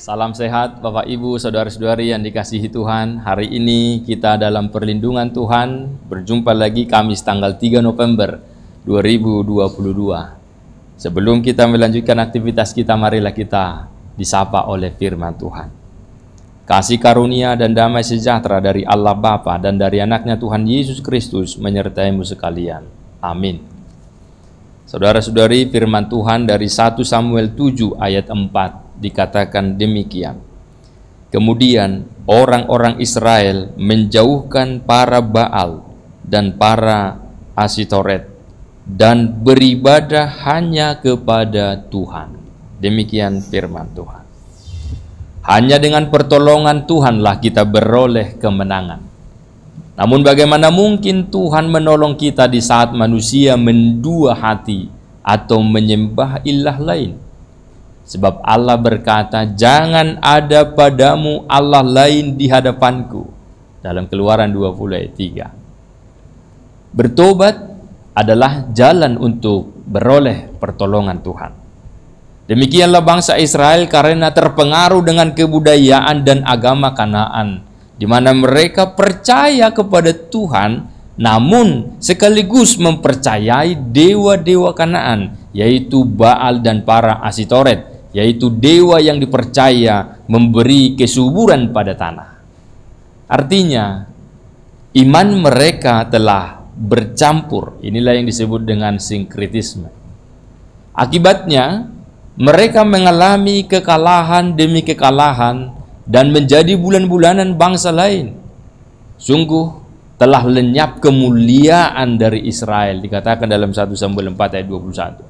Salam sehat Bapak Ibu, Saudara-saudari yang dikasihi Tuhan. Hari ini kita dalam perlindungan Tuhan berjumpa lagi Kamis tanggal 3 November 2022. Sebelum kita melanjutkan aktivitas kita, marilah kita disapa oleh firman Tuhan. Kasih karunia dan damai sejahtera dari Allah Bapa dan dari anaknya Tuhan Yesus Kristus menyertaimu sekalian. Amin. Saudara-saudari, firman Tuhan dari 1 Samuel 7 ayat 4 dikatakan demikian. Kemudian orang-orang Israel menjauhkan para Baal dan para Asitoret dan beribadah hanya kepada Tuhan. Demikian firman Tuhan. Hanya dengan pertolongan Tuhanlah kita beroleh kemenangan. Namun bagaimana mungkin Tuhan menolong kita di saat manusia mendua hati atau menyembah ilah lain? Sebab Allah berkata, jangan ada padamu Allah lain di hadapanku. Dalam keluaran 20 ayat 3. Bertobat adalah jalan untuk beroleh pertolongan Tuhan. Demikianlah bangsa Israel karena terpengaruh dengan kebudayaan dan agama Kanaan, di mana mereka percaya kepada Tuhan, namun sekaligus mempercayai dewa-dewa Kanaan, yaitu Baal dan para Asitoret, yaitu dewa yang dipercaya memberi kesuburan pada tanah. Artinya, iman mereka telah bercampur. Inilah yang disebut dengan sinkritisme. Akibatnya, mereka mengalami kekalahan demi kekalahan dan menjadi bulan-bulanan bangsa lain. Sungguh telah lenyap kemuliaan dari Israel dikatakan dalam 1 Samuel 4 ayat 21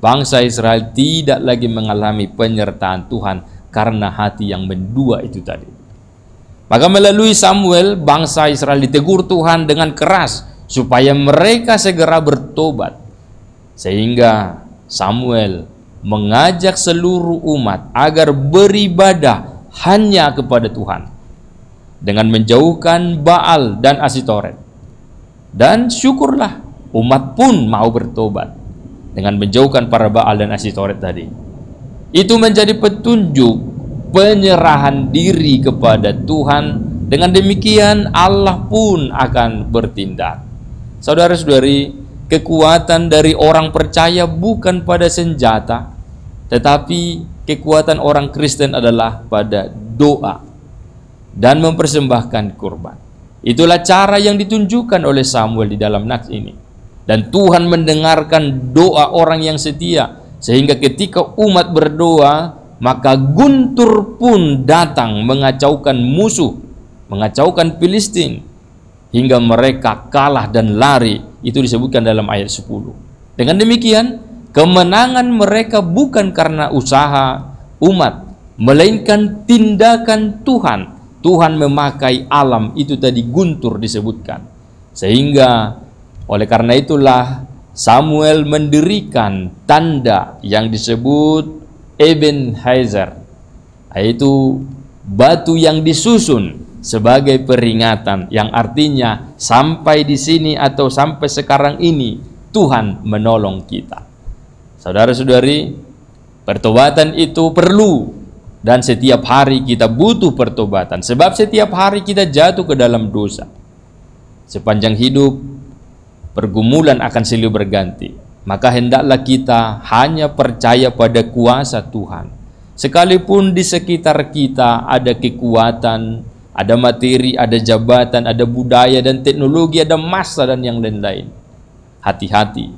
bangsa Israel tidak lagi mengalami penyertaan Tuhan karena hati yang mendua itu tadi. Maka melalui Samuel, bangsa Israel ditegur Tuhan dengan keras supaya mereka segera bertobat. Sehingga Samuel mengajak seluruh umat agar beribadah hanya kepada Tuhan dengan menjauhkan Baal dan Asitoret. Dan syukurlah umat pun mau bertobat dengan menjauhkan para Baal dan Asitoret tadi. Itu menjadi petunjuk penyerahan diri kepada Tuhan. Dengan demikian Allah pun akan bertindak. Saudara-saudari, kekuatan dari orang percaya bukan pada senjata, tetapi kekuatan orang Kristen adalah pada doa dan mempersembahkan kurban. Itulah cara yang ditunjukkan oleh Samuel di dalam nats ini dan Tuhan mendengarkan doa orang yang setia. Sehingga ketika umat berdoa maka Guntur pun datang mengacaukan musuh mengacaukan Filistin hingga mereka kalah dan lari. Itu disebutkan dalam ayat 10 dengan demikian kemenangan mereka bukan karena usaha umat melainkan tindakan Tuhan. Tuhan memakai alam itu tadi Guntur disebutkan. Sehingga oleh karena itulah Samuel mendirikan tanda yang disebut Eben Hazer, yaitu batu yang disusun sebagai peringatan yang artinya sampai di sini atau sampai sekarang ini Tuhan menolong kita. Saudara-saudari, pertobatan itu perlu dan setiap hari kita butuh pertobatan sebab setiap hari kita jatuh ke dalam dosa. Sepanjang hidup pergumulan akan silih berganti. Maka hendaklah kita hanya percaya pada kuasa Tuhan. Sekalipun di sekitar kita ada kekuatan, ada materi, ada jabatan, ada budaya dan teknologi, ada masa dan yang lain-lain. Hati-hati.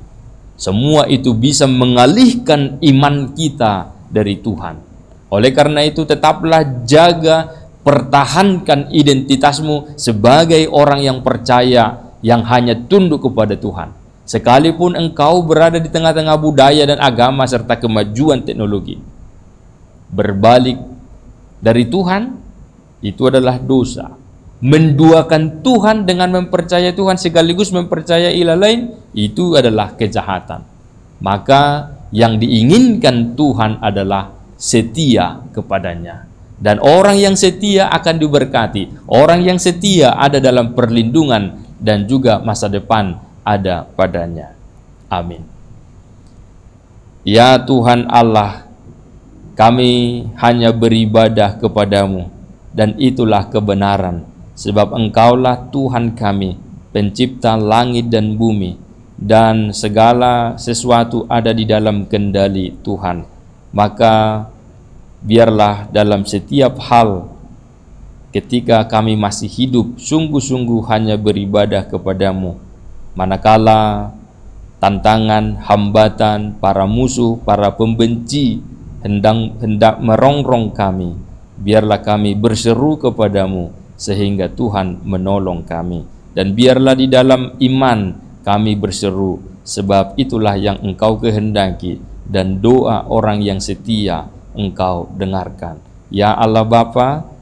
Semua itu bisa mengalihkan iman kita dari Tuhan. Oleh karena itu tetaplah jaga pertahankan identitasmu sebagai orang yang percaya yang hanya tunduk kepada Tuhan. Sekalipun engkau berada di tengah-tengah budaya dan agama serta kemajuan teknologi. Berbalik dari Tuhan itu adalah dosa. Menduakan Tuhan dengan mempercayai Tuhan sekaligus mempercayai ilah lain itu adalah kejahatan. Maka yang diinginkan Tuhan adalah setia kepadanya. Dan orang yang setia akan diberkati. Orang yang setia ada dalam perlindungan dan juga masa depan ada padanya. Amin. Ya Tuhan Allah, kami hanya beribadah kepadamu dan itulah kebenaran sebab engkaulah Tuhan kami pencipta langit dan bumi dan segala sesuatu ada di dalam kendali Tuhan maka biarlah dalam setiap hal ketika kami masih hidup sungguh-sungguh hanya beribadah kepadamu. Manakala tantangan, hambatan, para musuh, para pembenci hendak hendak merongrong kami biarlah kami berseru kepadamu sehingga Tuhan menolong kami. Dan biarlah di dalam iman kami berseru sebab itulah yang engkau kehendaki dan doa orang yang setia engkau dengarkan. Ya Allah Bapa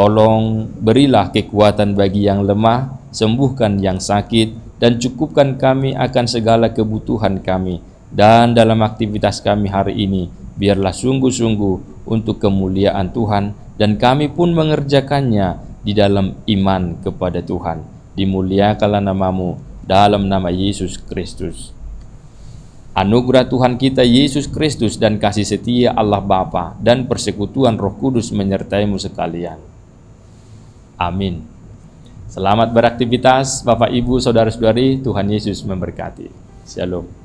tolong berilah kekuatan bagi yang lemah sembuhkan yang sakit dan cukupkan kami akan segala kebutuhan kami dan dalam aktivitas kami hari ini biarlah sungguh-sungguh untuk kemuliaan Tuhan dan kami pun mengerjakannya di dalam iman kepada Tuhan. Dimuliakanlah namamu dalam nama Yesus Kristus. Anugerah Tuhan kita Yesus Kristus dan kasih setia Allah Bapa dan persekutuan Roh Kudus menyertaimu sekalian. Amin. Selamat beraktivitas Bapak Ibu Saudara-saudari, Tuhan Yesus memberkati. Shalom.